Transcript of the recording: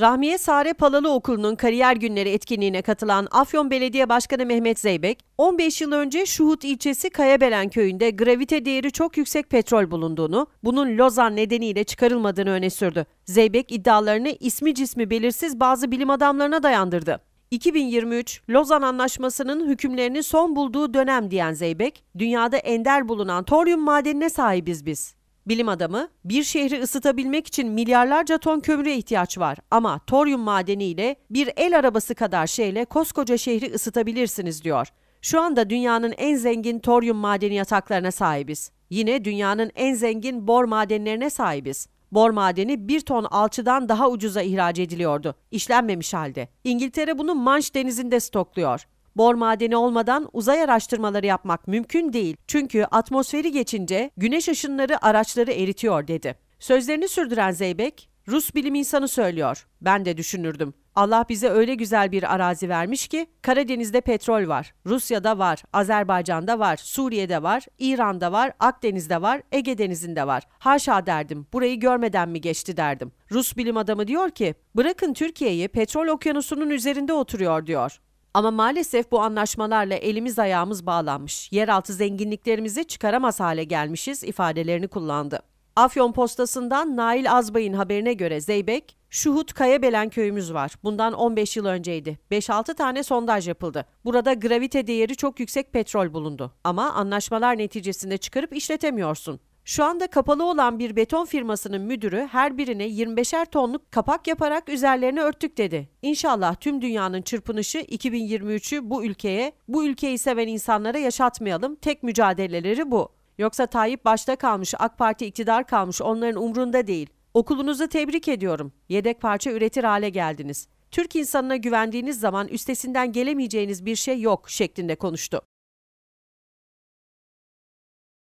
Rahmiye Sare Palalı Okulu'nun kariyer günleri etkinliğine katılan Afyon Belediye Başkanı Mehmet Zeybek, 15 yıl önce Şuhut ilçesi Kayabelen köyünde gravite değeri çok yüksek petrol bulunduğunu, bunun Lozan nedeniyle çıkarılmadığını öne sürdü. Zeybek iddialarını ismi cismi belirsiz bazı bilim adamlarına dayandırdı. 2023 Lozan Anlaşması'nın hükümlerinin son bulduğu dönem diyen Zeybek, dünyada ender bulunan toryum madenine sahibiz biz. Bilim adamı, bir şehri ısıtabilmek için milyarlarca ton kömüre ihtiyaç var ama toryum madeniyle bir el arabası kadar şeyle koskoca şehri ısıtabilirsiniz diyor. Şu anda dünyanın en zengin toryum madeni yataklarına sahibiz. Yine dünyanın en zengin bor madenlerine sahibiz. Bor madeni bir ton alçıdan daha ucuza ihraç ediliyordu. İşlenmemiş halde. İngiltere bunu Manş denizinde stokluyor. Bor madeni olmadan uzay araştırmaları yapmak mümkün değil. Çünkü atmosferi geçince güneş ışınları araçları eritiyor dedi. Sözlerini sürdüren Zeybek, Rus bilim insanı söylüyor. Ben de düşünürdüm. Allah bize öyle güzel bir arazi vermiş ki Karadeniz'de petrol var, Rusya'da var, Azerbaycan'da var, Suriye'de var, İran'da var, Akdeniz'de var, Ege Denizi'nde var. Haşa derdim. Burayı görmeden mi geçti derdim. Rus bilim adamı diyor ki, bırakın Türkiye'yi petrol okyanusunun üzerinde oturuyor diyor. Ama maalesef bu anlaşmalarla elimiz ayağımız bağlanmış. Yeraltı zenginliklerimizi çıkaramaz hale gelmişiz ifadelerini kullandı. Afyon postasından Nail Azbay'ın haberine göre Zeybek, Şuhut Kayabelen köyümüz var. Bundan 15 yıl önceydi. 5-6 tane sondaj yapıldı. Burada gravite değeri çok yüksek petrol bulundu. Ama anlaşmalar neticesinde çıkarıp işletemiyorsun. Şu anda kapalı olan bir beton firmasının müdürü her birine 25'er tonluk kapak yaparak üzerlerini örttük dedi. İnşallah tüm dünyanın çırpınışı 2023'ü bu ülkeye, bu ülkeyi seven insanlara yaşatmayalım. Tek mücadeleleri bu. Yoksa Tayyip başta kalmış, AK Parti iktidar kalmış onların umrunda değil. Okulunuzu tebrik ediyorum. Yedek parça üretir hale geldiniz. Türk insanına güvendiğiniz zaman üstesinden gelemeyeceğiniz bir şey yok şeklinde konuştu.